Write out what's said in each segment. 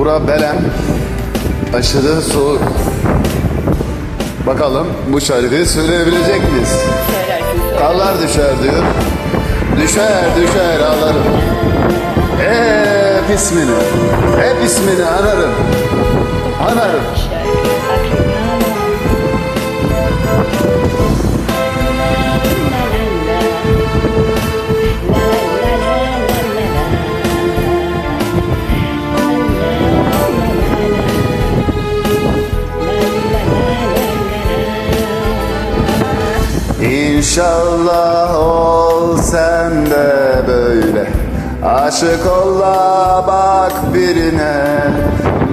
Bura Belem. Aşırı soğuk. Bakalım bu şarkıyı söyleyebilecek miyiz? Karlar düşer diyor. Düşer düşer ağlarım. Hep ismini, hep ismini anarım. Anarım. İnşallah ol sen de böyle. Aşık ol da bak birine.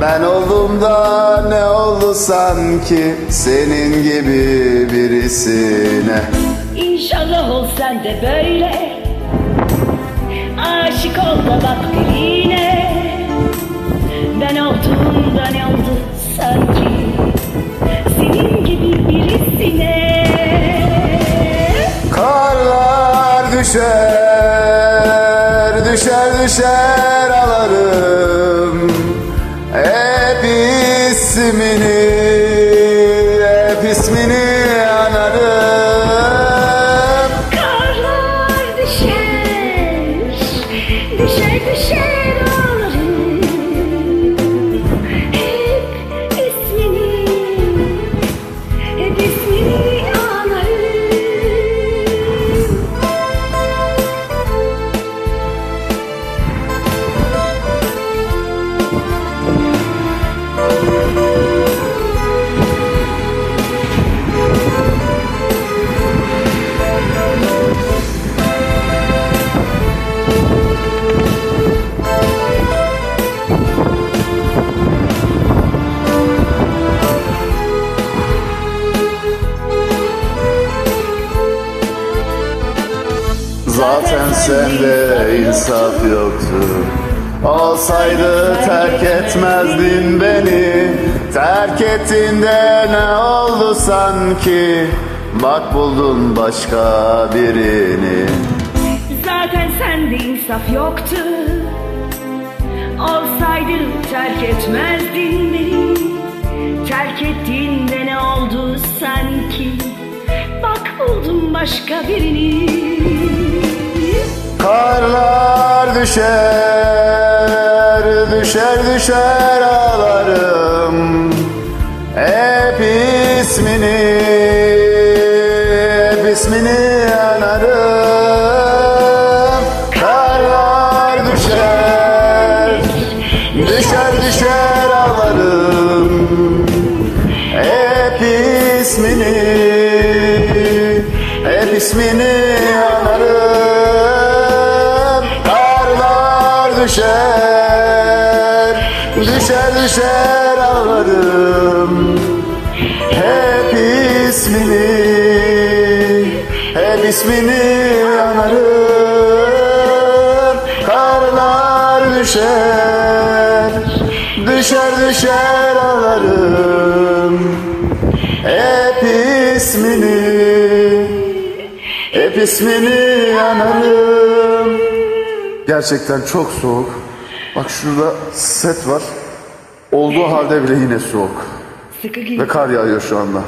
Ben oldum da ne oldu sanki Senin gibi birisine. İnşallah ol sen de böyle. Aşık ol da bak birine düşer alarım Hep ismini, hep ismini anarım. Karlar düşer Düşer düşer Zaten sende insaf yoktu. Olsaydı terk etmezdin beni. Terk ettiğinde ne oldu sanki? Bak buldun başka birini. Zaten sende insaf yoktu. Olsaydı terk etmezdin beni Terk ettiğinde ne oldu sanki? Bak buldum başka birini Karlar düşer, düşer düşer ağlarım. Hep ismini, hep ismini anarım. Karlar düşer, düşer düşer ağlarım. Hep ismini, hep ismini anarım düşer, düşer düşer ağlarım. Hep ismini, hep ismini anarım. Karlar düşer, düşer düşer ağlarım. Hep ismini, hep ismini anarım Gerçekten çok soğuk. Bak şurada set var. Olduğu halde bile yine soğuk. Ve kar yağıyor şu anda.